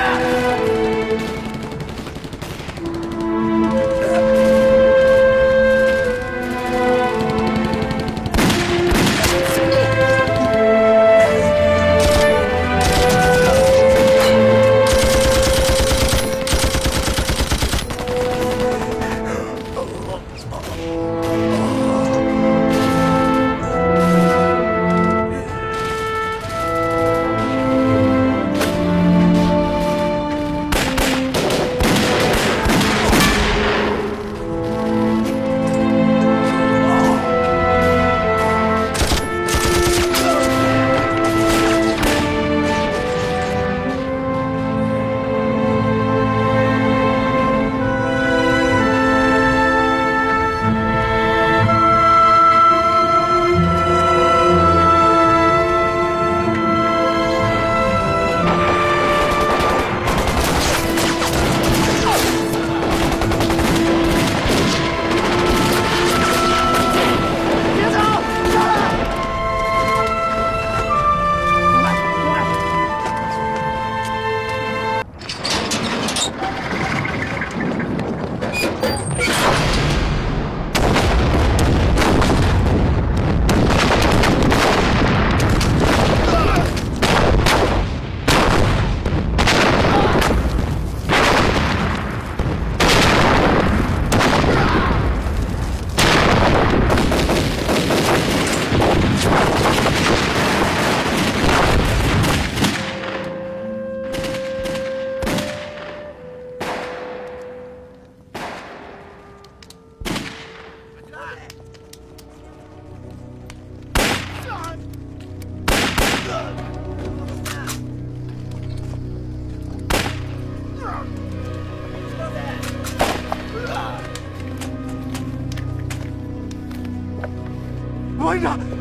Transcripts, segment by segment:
Yeah!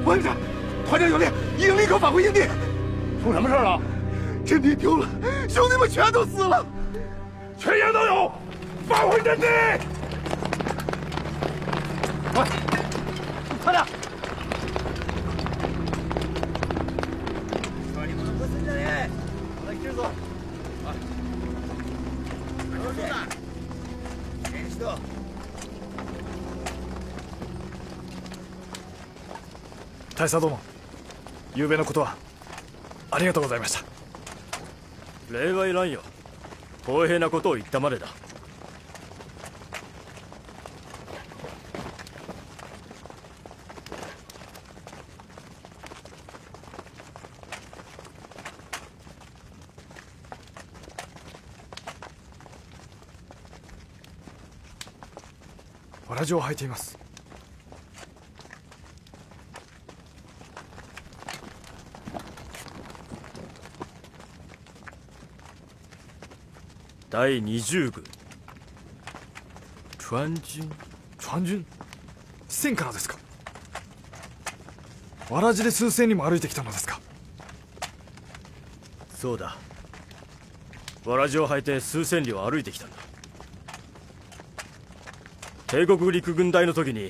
团长，团长有令，一营立刻返回营地。出什么事了？阵地丢了，兄弟们全都死了，全营都有，返回阵地。快，团长。大佐殿。昨べのことはありがとうございました。礼はいらんよ公平なことを言ったまでだ。わらじを履いています第20部。川順川順四川からですか？わらじで数千里も歩いてきたのですか？そうだ。わらじを履いて数千里を歩いてきたんだ。帝国陸軍隊の時に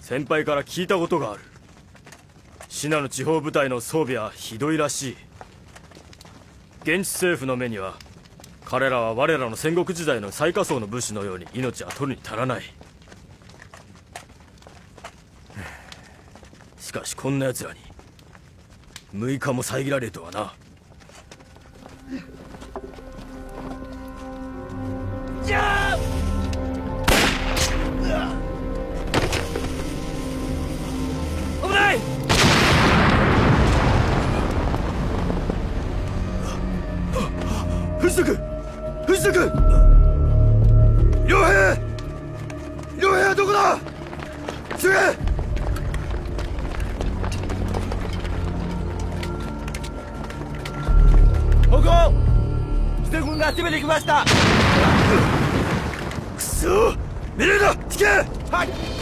先輩から聞いたことがある。信濃地方部隊の装備はひどいらしい。現地政府の目には彼らは我らの戦国時代の最下層の武士のように命は取るに足らない。しかしこんな奴らに6日も遮られるとはな。じゃあ危ない藤田君捨軍が攻めてきました。くそ。命令だ引け。はい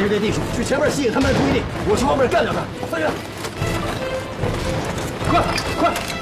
带着这弟兄去前面吸引他们的注意力，我去后面干掉他。三爷，快快！